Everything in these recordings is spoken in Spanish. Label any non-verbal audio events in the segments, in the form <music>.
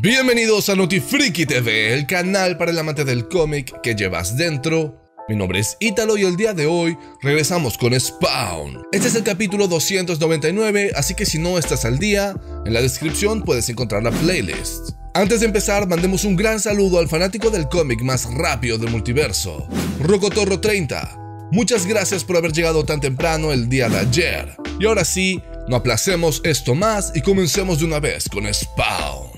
Bienvenidos a Notifriki TV, el canal para el amante del cómic que llevas dentro. Mi nombre es Ítalo y el día de hoy regresamos con Spawn. Este es el capítulo 299, así que si no estás al día, en la descripción puedes encontrar la playlist. Antes de empezar, mandemos un gran saludo al fanático del cómic más rápido del multiverso, Rocotorro 30. Muchas gracias por haber llegado tan temprano el día de ayer. Y ahora sí, no aplacemos esto más y comencemos de una vez con Spawn.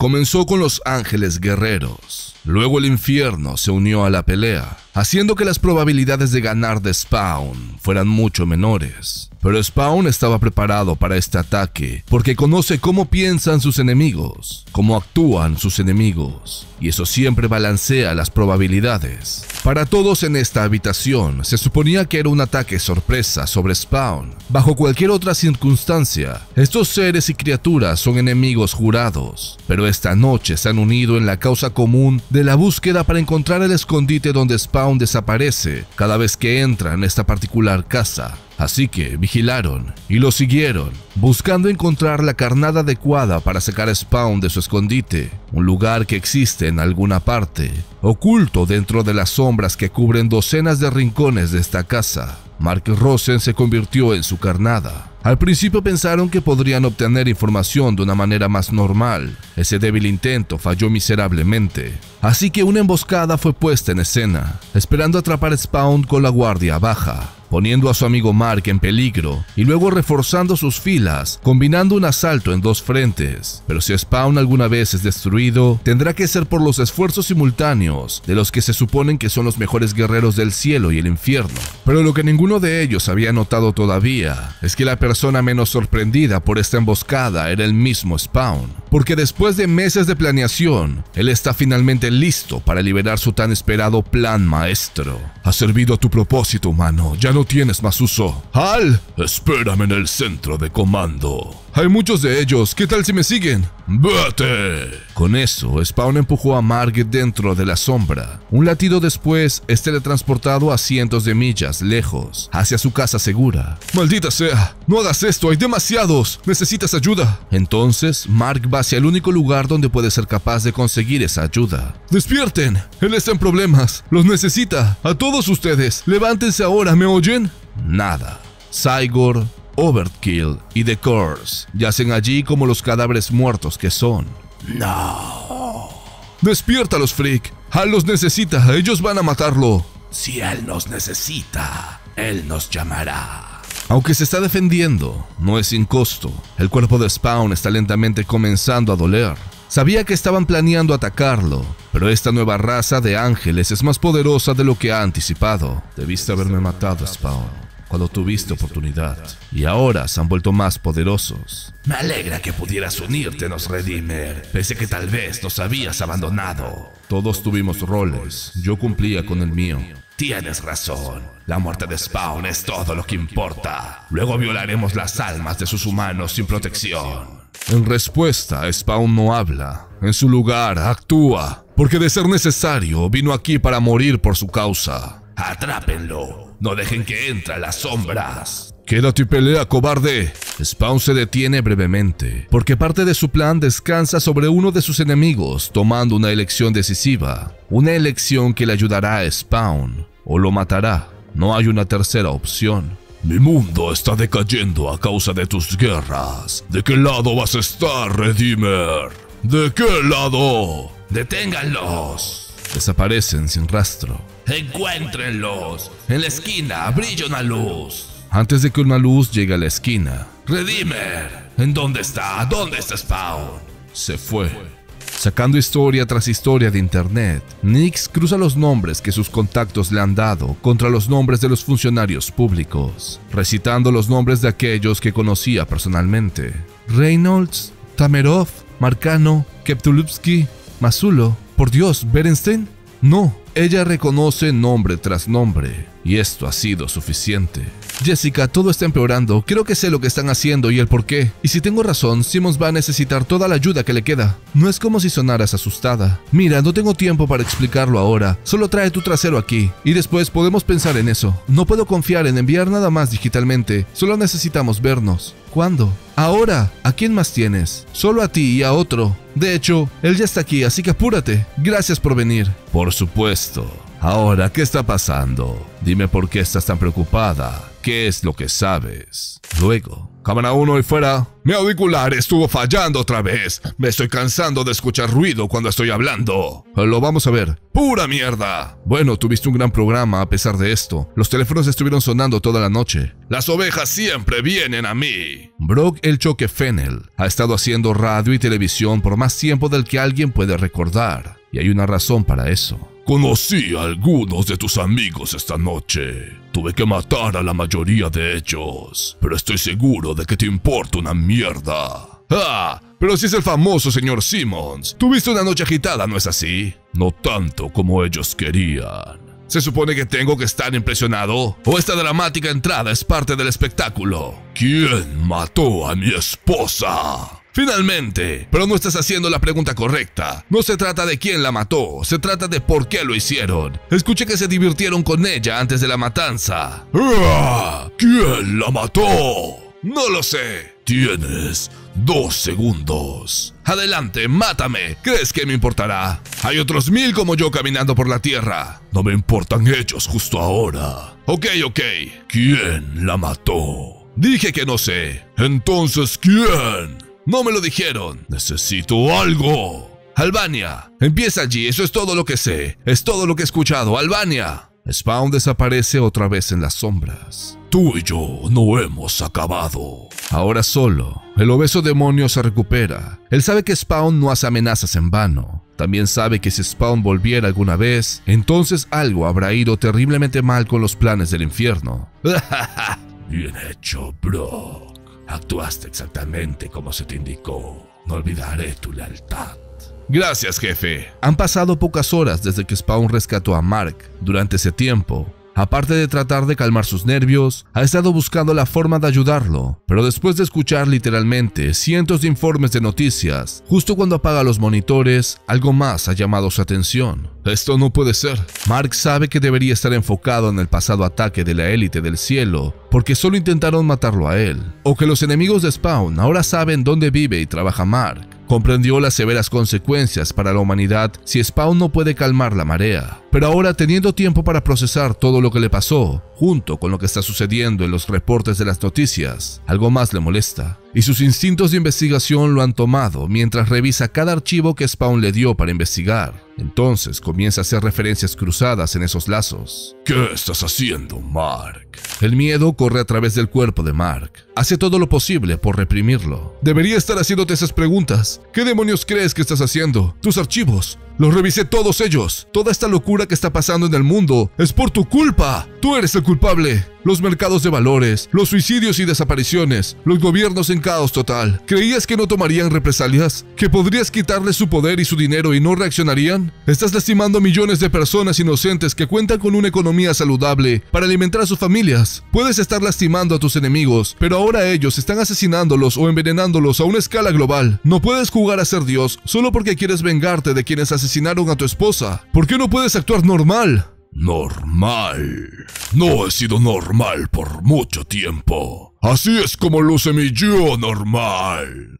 Comenzó con los ángeles guerreros. Luego el infierno se unió a la pelea, haciendo que las probabilidades de ganar de Spawn fueran mucho menores. Pero Spawn estaba preparado para este ataque porque conoce cómo piensan sus enemigos, cómo actúan sus enemigos, y eso siempre balancea las probabilidades. Para todos en esta habitación, se suponía que era un ataque sorpresa sobre Spawn. Bajo cualquier otra circunstancia, estos seres y criaturas son enemigos jurados, pero esta noche se han unido en la causa común de la búsqueda para encontrar el escondite donde Spawn desaparece cada vez que entra en esta particular casa. Así que vigilaron y lo siguieron, buscando encontrar la carnada adecuada para sacar a Spawn de su escondite, un lugar que existe en alguna parte, oculto dentro de las sombras que cubren docenas de rincones de esta casa. Mark Rosen se convirtió en su carnada. Al principio pensaron que podrían obtener información de una manera más normal. Ese débil intento falló miserablemente. Así que una emboscada fue puesta en escena, esperando atrapar a Spawn con la guardia baja poniendo a su amigo Mark en peligro y luego reforzando sus filas, combinando un asalto en dos frentes. Pero si Spawn alguna vez es destruido, tendrá que ser por los esfuerzos simultáneos de los que se suponen que son los mejores guerreros del cielo y el infierno. Pero lo que ninguno de ellos había notado todavía es que la persona menos sorprendida por esta emboscada era el mismo Spawn, porque después de meses de planeación, él está finalmente listo para liberar su tan esperado plan maestro. Ha servido a tu propósito, humano, ya no tienes más uso. ¡Hal! Espérame en el centro de comando. Hay muchos de ellos, ¿qué tal si me siguen? ¡Vete! Con eso, Spawn empujó a Mark dentro de la sombra. Un latido después es teletransportado a cientos de millas lejos, hacia su casa segura. ¡Maldita sea! ¡No hagas esto! ¡Hay demasiados! ¡Necesitas ayuda! Entonces, Mark va hacia el único lugar donde puede ser capaz de conseguir esa ayuda. ¡Despierten! Él está en problemas. Los necesita. A todos ustedes. Levántense ahora, ¿me oyen? Nada. Cygor, Overkill y The Curse yacen allí como los cadáveres muertos que son. No. Despiértalos, Freak. Hal los necesita. Ellos van a matarlo. Si él nos necesita, él nos llamará. Aunque se está defendiendo, no es sin costo. El cuerpo de Spawn está lentamente comenzando a doler. Sabía que estaban planeando atacarlo, pero esta nueva raza de ángeles es más poderosa de lo que ha anticipado. Debiste haberme matado, Spawn cuando tuviste oportunidad, y ahora se han vuelto más poderosos. Me alegra que pudieras unirtenos, Redeemer, pese que tal vez nos habías abandonado. Todos tuvimos roles, yo cumplía con el mío. Tienes razón, la muerte de Spawn es todo lo que importa. Luego violaremos las almas de sus humanos sin protección. En respuesta, Spawn no habla. En su lugar, actúa, porque de ser necesario, vino aquí para morir por su causa. Atrápenlo no dejen que entre a las sombras. Quédate y pelea, cobarde. Spawn se detiene brevemente, porque parte de su plan descansa sobre uno de sus enemigos, tomando una elección decisiva. Una elección que le ayudará a Spawn, o lo matará. No hay una tercera opción. Mi mundo está decayendo a causa de tus guerras. ¿De qué lado vas a estar, Redeemer? ¿De qué lado? Deténganlos. Desaparecen sin rastro. Encuéntrenlos. En la esquina brilla una luz. Antes de que una luz llegue a la esquina. Redeemer. ¿En dónde está? ¿Dónde está Spawn? Se fue. Sacando historia tras historia de internet, Nix cruza los nombres que sus contactos le han dado contra los nombres de los funcionarios públicos, recitando los nombres de aquellos que conocía personalmente. Reynolds, Tamerov, Marcano, Keptulupsky, Masulo. Por Dios, Berenstein. No, ella reconoce nombre tras nombre, y esto ha sido suficiente. Jessica, todo está empeorando. Creo que sé lo que están haciendo y el por qué. Y si tengo razón, Simmons va a necesitar toda la ayuda que le queda. No es como si sonaras asustada. Mira, no tengo tiempo para explicarlo ahora. Solo trae tu trasero aquí. Y después podemos pensar en eso. No puedo confiar en enviar nada más digitalmente. Solo necesitamos vernos. ¿Cuándo? Ahora. ¿A quién más tienes? Solo a ti y a otro. De hecho, él ya está aquí, así que apúrate. Gracias por venir. Por supuesto. Ahora, ¿qué está pasando? Dime por qué estás tan preocupada. ¿Qué es lo que sabes? Luego, cámara 1 y fuera. Mi auricular estuvo fallando otra vez. Me estoy cansando de escuchar ruido cuando estoy hablando. Lo vamos a ver. ¡Pura mierda! Bueno, tuviste un gran programa a pesar de esto. Los teléfonos estuvieron sonando toda la noche. Las ovejas siempre vienen a mí. Brock el Choque Fennel ha estado haciendo radio y televisión por más tiempo del que alguien puede recordar. Y hay una razón para eso. Conocí a algunos de tus amigos esta noche. Tuve que matar a la mayoría de ellos, pero estoy seguro de que te importa una mierda. ¡Ah! Pero si es el famoso señor Simmons. Tuviste una noche agitada, ¿no es así? No tanto como ellos querían. ¿Se supone que tengo que estar impresionado? ¿O esta dramática entrada es parte del espectáculo? ¿Quién mató a mi esposa? Finalmente, pero no estás haciendo la pregunta correcta. No se trata de quién la mató, se trata de por qué lo hicieron. Escuché que se divirtieron con ella antes de la matanza. ¡Ah! ¿Quién la mató? No lo sé. Tienes dos segundos. Adelante, mátame. ¿Crees que me importará? Hay otros mil como yo caminando por la tierra. No me importan ellos justo ahora. Ok, ok. ¿Quién la mató? Dije que no sé. Entonces, ¿quién? No me lo dijeron. Necesito algo. Albania. Empieza allí, eso es todo lo que sé. Es todo lo que he escuchado. Albania. Spawn desaparece otra vez en las sombras. Tú y yo no hemos acabado. Ahora solo, el obeso demonio se recupera. Él sabe que Spawn no hace amenazas en vano. También sabe que si Spawn volviera alguna vez, entonces algo habrá ido terriblemente mal con los planes del infierno. <laughs> Bien hecho, bro. Actuaste exactamente como se te indicó. No olvidaré tu lealtad. Gracias, jefe. Han pasado pocas horas desde que Spawn rescató a Mark. Durante ese tiempo, Aparte de tratar de calmar sus nervios, ha estado buscando la forma de ayudarlo, pero después de escuchar literalmente cientos de informes de noticias, justo cuando apaga los monitores, algo más ha llamado su atención. Esto no puede ser. Mark sabe que debería estar enfocado en el pasado ataque de la élite del cielo, porque solo intentaron matarlo a él, o que los enemigos de Spawn ahora saben dónde vive y trabaja Mark. Comprendió las severas consecuencias para la humanidad si Spawn no puede calmar la marea. Pero ahora teniendo tiempo para procesar todo lo que le pasó, junto con lo que está sucediendo en los reportes de las noticias, algo más le molesta y sus instintos de investigación lo han tomado mientras revisa cada archivo que Spawn le dio para investigar. Entonces comienza a hacer referencias cruzadas en esos lazos. ¿Qué estás haciendo, Mark? El miedo corre a través del cuerpo de Mark. Hace todo lo posible por reprimirlo. Debería estar haciéndote esas preguntas. ¿Qué demonios crees que estás haciendo? Tus archivos. Los revisé todos ellos. Toda esta locura que está pasando en el mundo es por tu culpa. Tú eres el culpable. Los mercados de valores, los suicidios y desapariciones, los gobiernos en caos total. ¿Creías que no tomarían represalias? ¿Que podrías quitarles su poder y su dinero y no reaccionarían? Estás lastimando a millones de personas inocentes que cuentan con una economía saludable para alimentar a sus familias. Puedes estar lastimando a tus enemigos, pero ahora ellos están asesinándolos o envenenándolos a una escala global. No puedes jugar a ser Dios solo porque quieres vengarte de quienes asesinaron a tu esposa. ¿Por qué no puedes actuar normal? Normal. No he sido normal por mucho tiempo. Así es como luce mi yo normal.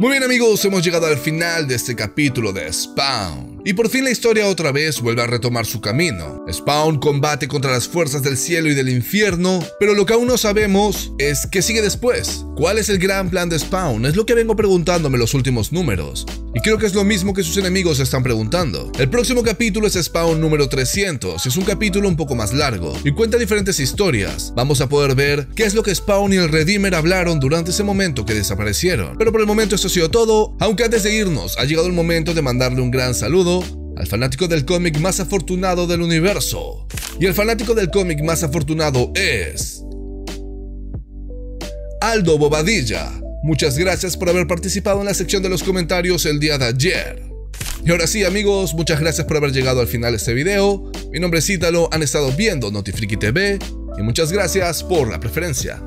Muy bien amigos, hemos llegado al final de este capítulo de Spawn. Y por fin la historia otra vez vuelve a retomar su camino. Spawn combate contra las fuerzas del cielo y del infierno, pero lo que aún no sabemos es qué sigue después. ¿Cuál es el gran plan de Spawn? Es lo que vengo preguntándome los últimos números. Y creo que es lo mismo que sus enemigos están preguntando. El próximo capítulo es Spawn número 300. Es un capítulo un poco más largo y cuenta diferentes historias. Vamos a poder ver qué es lo que Spawn y el Redeemer hablaron durante ese momento que desaparecieron. Pero por el momento eso ha sido todo, aunque antes de irnos ha llegado el momento de mandarle un gran saludo al fanático del cómic más afortunado del universo. Y el fanático del cómic más afortunado es... Aldo Bobadilla. Muchas gracias por haber participado en la sección de los comentarios el día de ayer. Y ahora sí amigos, muchas gracias por haber llegado al final de este video. Mi nombre es Ítalo, han estado viendo Notifriki TV y muchas gracias por la preferencia.